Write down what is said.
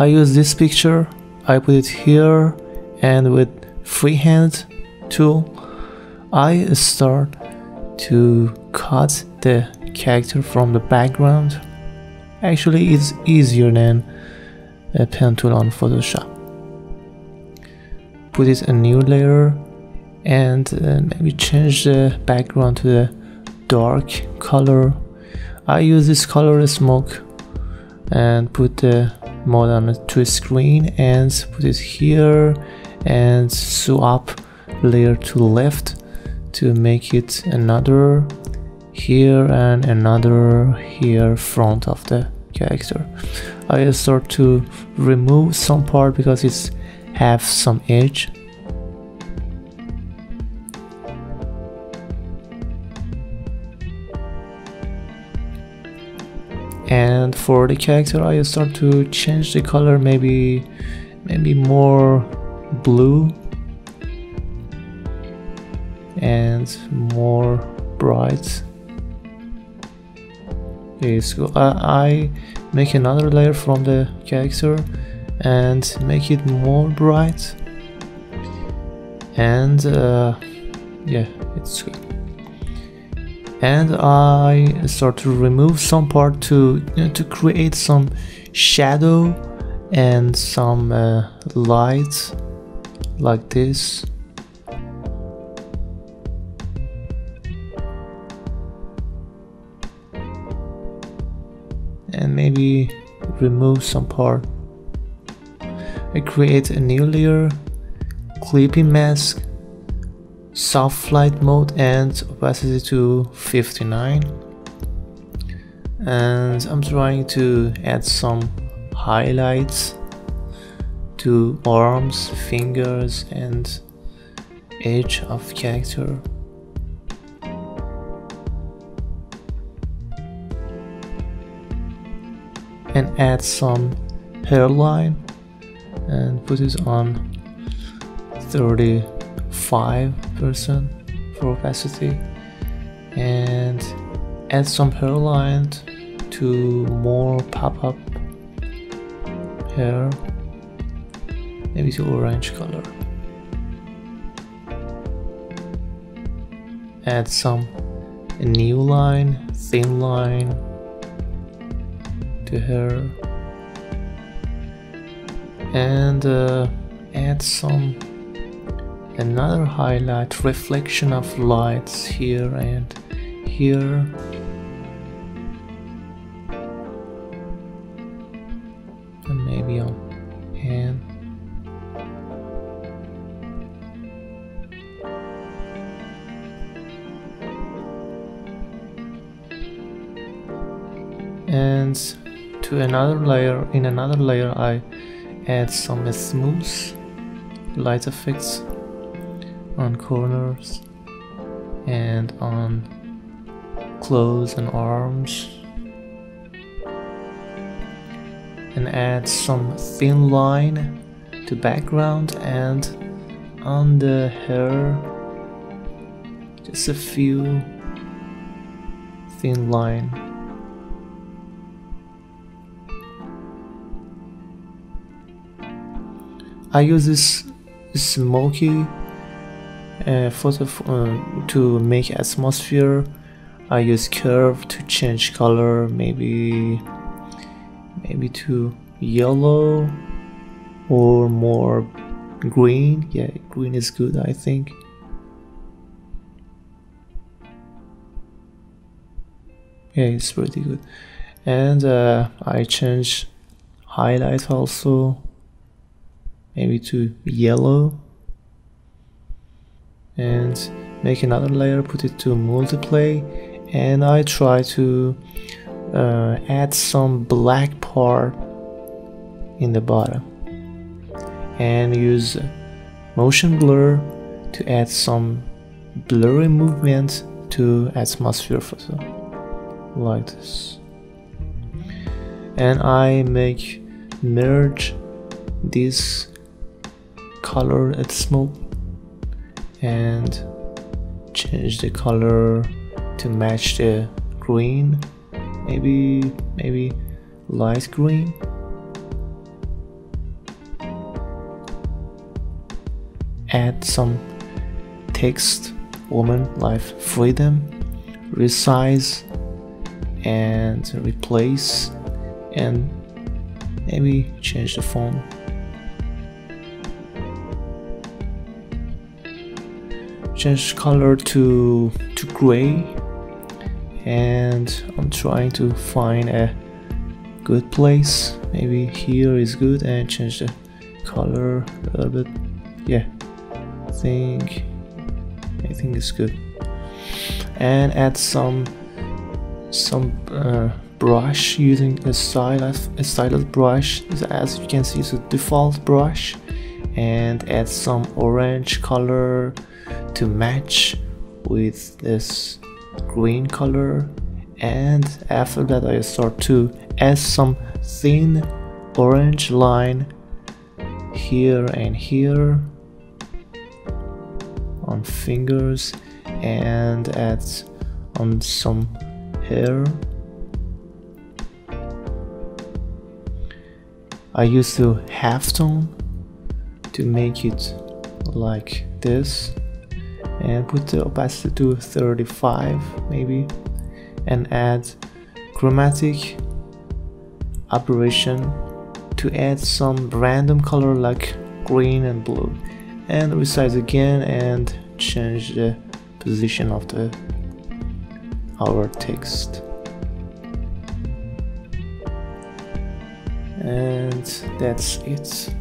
I use this picture I put it here and with freehand tool I start to cut the character from the background. Actually it's easier than a pen tool on Photoshop. Put it a new layer and uh, maybe change the background to the dark color. I use this color smoke and put the mode on to screen and put it here and swap layer to left to make it another here and another here front of the character. I start to remove some part because it's have some edge and for the character I start to change the color maybe maybe more blue. And more bright. Okay so I, I make another layer from the character and make it more bright. And uh, yeah it's good and I start to remove some part to you know, to create some shadow and some uh, light like this. And maybe remove some part. I create a new layer clipping mask soft light mode and opacity to 59 and I'm trying to add some highlights to arms, fingers and edge of character. And add some hairline and put it on 35% for opacity and add some hairline to more pop-up hair maybe to orange color. Add some new line thin line to hair. And uh, add some another highlight reflection of lights here and here. And maybe on hand. And to another layer in another layer I add some smooth light effects on corners and on clothes and arms and add some thin line to background and on the hair just a few thin line. I use this smoky uh, photo uh, to make atmosphere I use curve to change color maybe maybe to yellow or more green. Yeah green is good I think. Yeah it's pretty good. And uh, I change highlight also maybe to yellow and make another layer put it to multiply and I try to uh, add some black part in the bottom. And use motion blur to add some blurry movement to atmosphere photo like this. And I make merge this color at smoke and change the color to match the green. Maybe maybe light green. Add some text woman life freedom. Resize and replace and maybe change the font. Change color to to gray. And I'm trying to find a good place. Maybe here is good and change the color a little bit. Yeah I think I think it's good. And add some some uh, brush using a stylus a stylus brush. As you can see it's a default brush. And add some orange color to match with this green color. And after that I start to add some thin orange line here and here on fingers and add on some hair. I use the halftone to make it like this and put the opacity to 35 maybe and add chromatic aberration to add some random color like green and blue. And resize again and change the position of the our text. And that's it